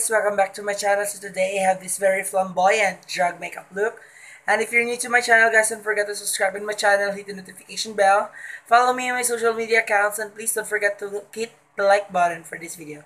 guys, welcome back to my channel. So today I have this very flamboyant drag makeup look. And if you're new to my channel guys, don't forget to subscribe in my channel, hit the notification bell, follow me on my social media accounts, and please don't forget to hit the like button for this video.